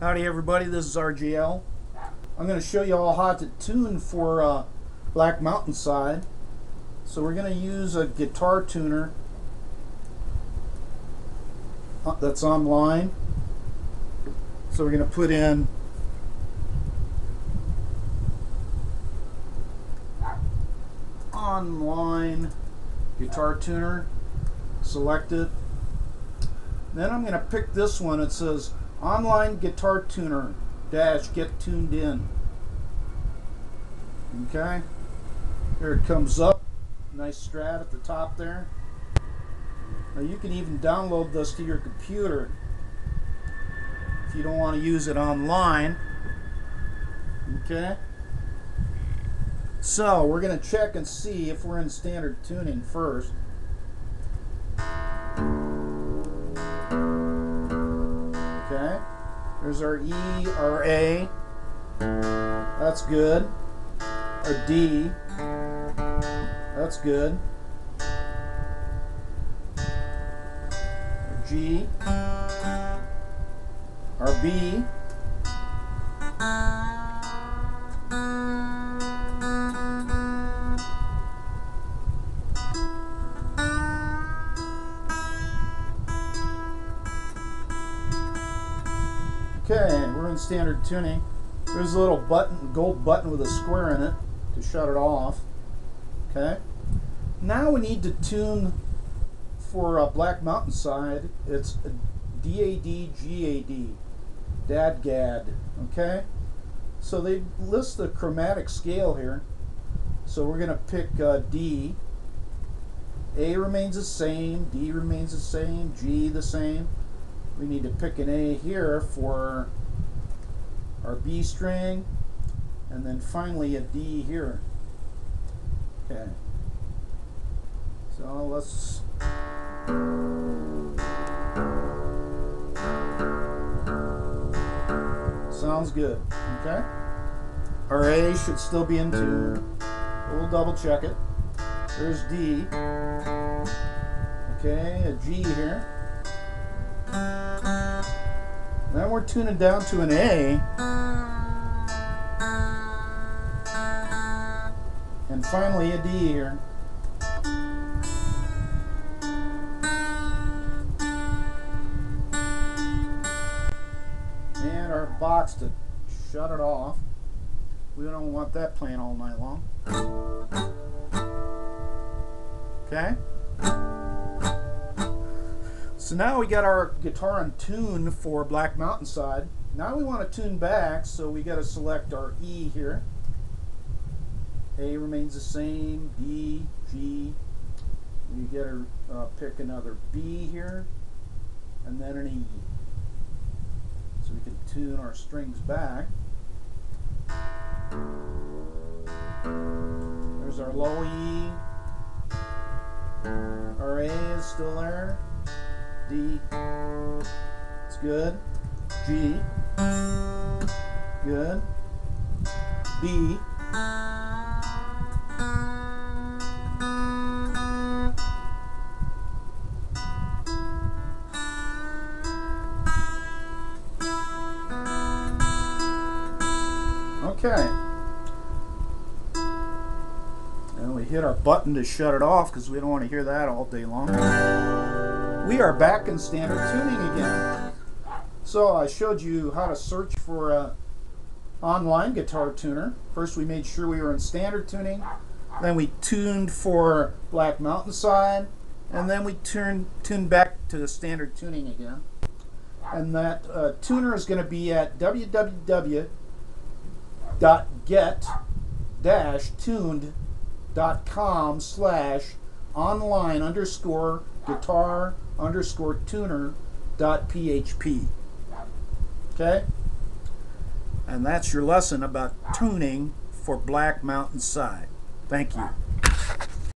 Howdy everybody, this is RGL. I'm going to show you all how to tune for uh, Black Mountainside. So we're going to use a guitar tuner uh, that's online. So we're going to put in online guitar tuner, select it. Then I'm going to pick this one. It says online guitar tuner dash get tuned in. Okay, here it comes up. Nice strat at the top there. Now you can even download this to your computer if you don't want to use it online. Okay. So we're going to check and see if we're in standard tuning first. There's our E, our A. That's good. Our D. That's good. Our G. Our B. Okay, we're in standard tuning. There's a little button, gold button with a square in it to shut it off. Okay. Now we need to tune for a Black Mountainside. It's D-A-D-G-A-D. Dadgad. Okay. So they list the chromatic scale here. So we're going to pick uh, D. A remains the same, D remains the same, G the same we need to pick an A here for our B string, and then finally a D here. Okay. So let's Sounds good. Okay. Our A should still be in tune. We'll double check it. There's D. Okay, a G here. Now we're tuning down to an A. And finally a D here. And our box to shut it off. We don't want that playing all night long. Okay? So now we got our guitar in tune for Black Mountainside. Now we want to tune back, so we got to select our E here. A remains the same, D, G. We get to uh, pick another B here, and then an E. So we can tune our strings back. There's our low E. Our A is still there. D. It's good. G. Good. B. Okay. And we hit our button to shut it off because we don't want to hear that all day long we are back in standard tuning again. So I showed you how to search for a online guitar tuner. First we made sure we were in standard tuning, then we tuned for Black Mountainside, and then we turned tuned back to the standard tuning again. And that uh, tuner is going to be at www.get-tuned.com slash online underscore guitar underscore tuner dot php. Okay? And that's your lesson about tuning for Black Mountainside. Thank you.